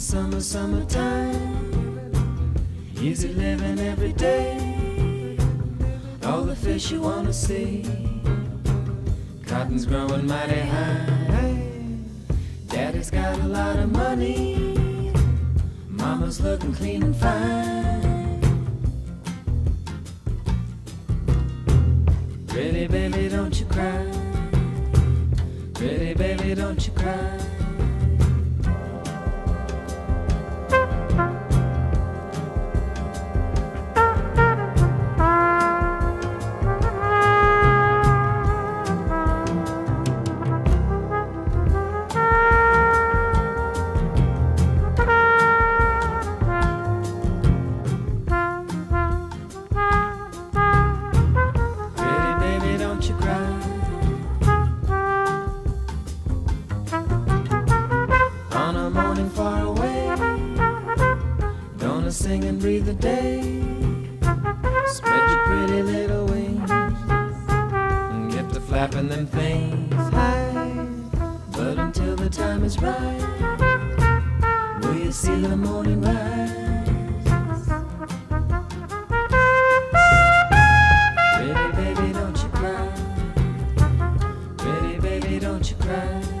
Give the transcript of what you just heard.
summer, summertime. Easy living every day. All the fish you wanna see. Cotton's growing mighty high. Daddy's got a lot of money. Mama's looking clean and fine. Pretty baby, don't you cry. Pretty baby, don't you cry. breathe the day. Spread your pretty little wings and get to flapping them things high. But until the time is right, will you see the morning rise? Baby, baby, don't you cry. Baby, baby, don't you cry.